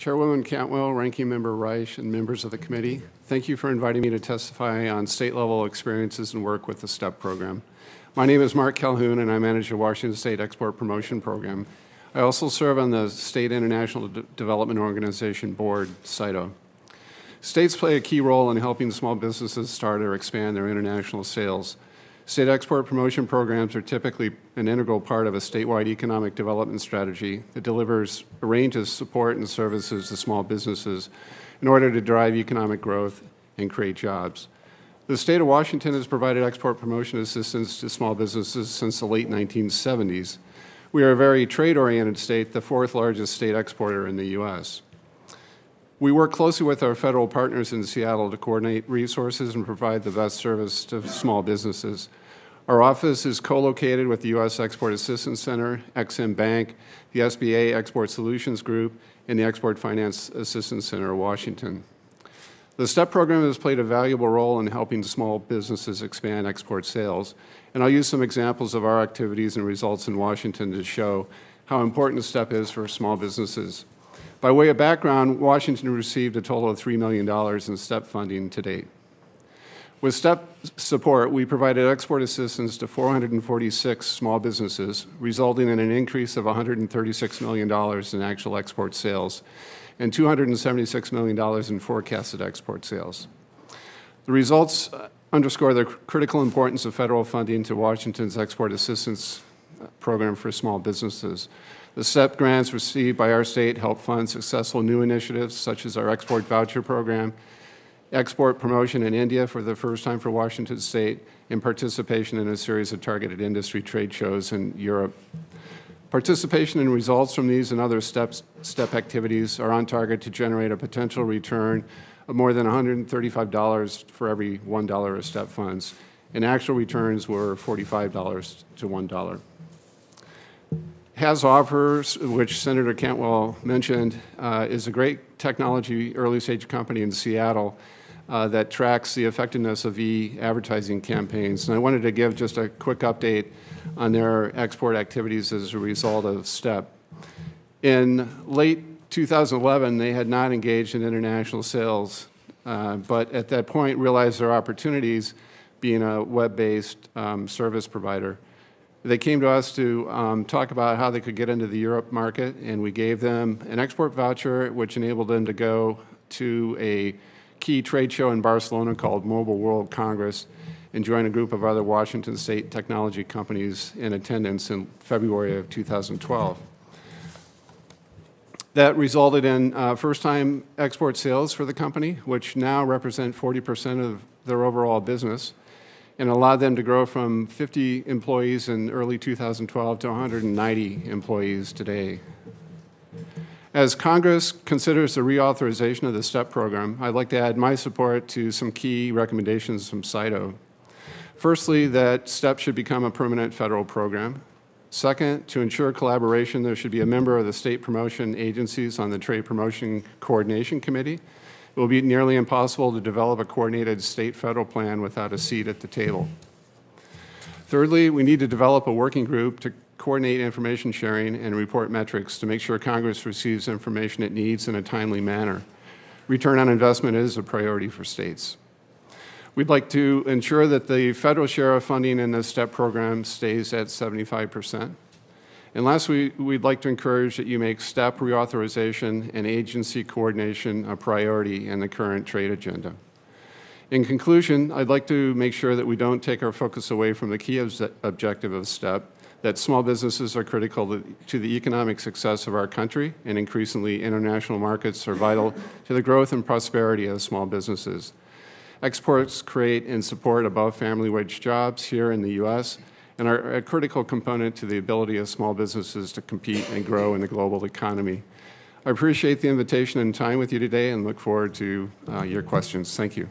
Chairwoman Cantwell, Ranking Member Risch, and members of the committee, thank you for inviting me to testify on state-level experiences and work with the STEP program. My name is Mark Calhoon, and I manage the Washington State Export Promotion Program. I also serve on the State International De Development Organization Board, SIDO. States play a key role in helping small businesses start or expand their international sales. State export promotion programs are typically an integral part of a statewide economic development strategy that delivers a range of support and services to small businesses in order to drive economic growth and create jobs. The state of Washington has provided export promotion assistance to small businesses since the late 1970s. We are a very trade-oriented state, the fourth largest state exporter in the U.S. We work closely with our federal partners in Seattle to coordinate resources and provide the best service to small businesses. Our office is co-located with the U.S. Export Assistance Center, Ex-Im Bank, the SBA Export Solutions Group, and the Export Finance Assistance Center Washington. The STEP program has played a valuable role in helping small businesses expand export sales, and I'll use some examples of our activities and results in Washington to show how important STEP is for small businesses. By way of background, Washington received a total of $3 million in STEP funding to date. With STEP support, we provided export assistance to 446 small businesses, resulting in an increase of $136 million in actual export sales and $276 million in forecasted export sales. The results underscore the critical importance of federal funding to Washington's export assistance program for small businesses. The STEP grants received by our state help fund successful new initiatives such as our export voucher program, export promotion in India for the first time for Washington State, and participation in a series of targeted industry trade shows in Europe. Participation and results from these and other steps, STEP activities are on target to generate a potential return of more than $135 for every $1 of STEP funds, and actual returns were $45 to $1. HasOffers, which Senator Cantwell mentioned, uh, is a great technology early stage company in Seattle uh, that tracks the effectiveness of e-advertising campaigns. And I wanted to give just a quick update on their export activities as a result of STEP. In late 2011, they had not engaged in international sales, uh, but at that point realized their opportunities being a web-based um, service provider. They came to us to um, talk about how they could get into the Europe market, and we gave them an export voucher, which enabled them to go to a key trade show in Barcelona called Mobile World Congress and join a group of other Washington State technology companies in attendance in February of 2012. That resulted in uh, first-time export sales for the company, which now represent 40% of their overall business and allowed them to grow from 50 employees in early 2012 to 190 employees today. As Congress considers the reauthorization of the STEP program, I'd like to add my support to some key recommendations from SIDO. Firstly, that STEP should become a permanent federal program. Second, to ensure collaboration, there should be a member of the state promotion agencies on the Trade Promotion Coordination Committee it will be nearly impossible to develop a coordinated state-federal plan without a seat at the table. Thirdly, we need to develop a working group to coordinate information sharing and report metrics to make sure Congress receives information it needs in a timely manner. Return on investment is a priority for states. We'd like to ensure that the federal share of funding in the STEP program stays at 75 percent. And lastly, we'd like to encourage that you make STEP reauthorization and agency coordination a priority in the current trade agenda. In conclusion, I'd like to make sure that we don't take our focus away from the key objective of STEP, that small businesses are critical to the economic success of our country, and increasingly international markets are vital to the growth and prosperity of small businesses. Exports create and support above family wage jobs here in the U.S., and are a critical component to the ability of small businesses to compete and grow in the global economy. I appreciate the invitation and time with you today and look forward to uh, your questions. Thank you.